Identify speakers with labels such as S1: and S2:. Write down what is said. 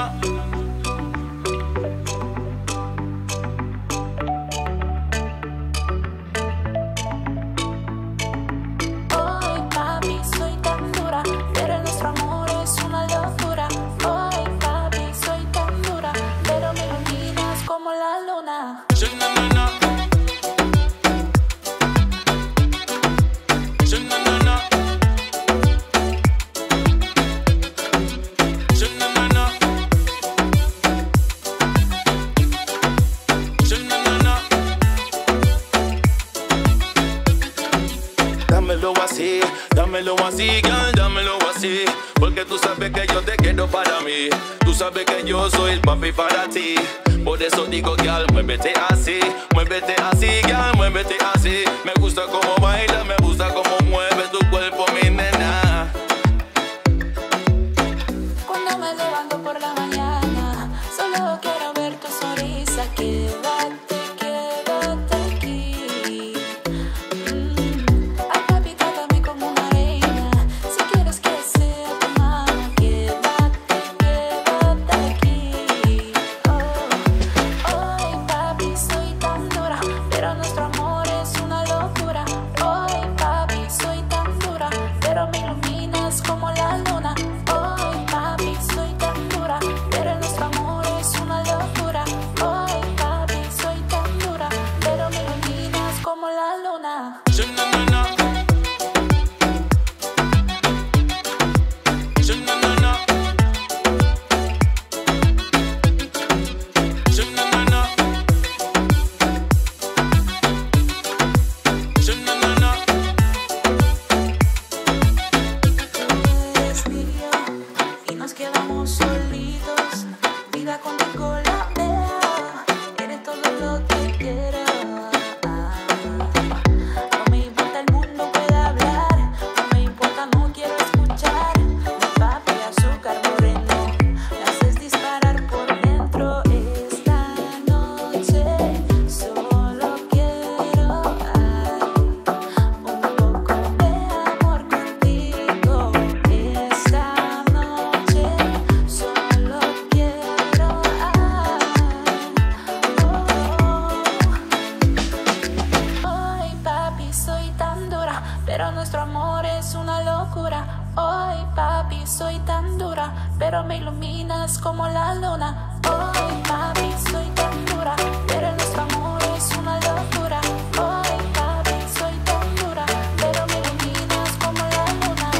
S1: 아! Dámelo así, girl, dámelo así. Porque tú sabes que yo te quiero para mí. Tú sabes que yo soy el papi para ti. Por eso digo, girl, muévete así. Muévete así, girl, muévete así. Me gusta como baila, me gusta como mueve tu
S2: pero nuestro amor es una locura. Ay, papi, soy tan dura, pero me iluminas como la luna. Ay, papi, soy tan dura, pero nuestro amor es una locura. Ay, papi, soy tan dura, pero me iluminas como la luna.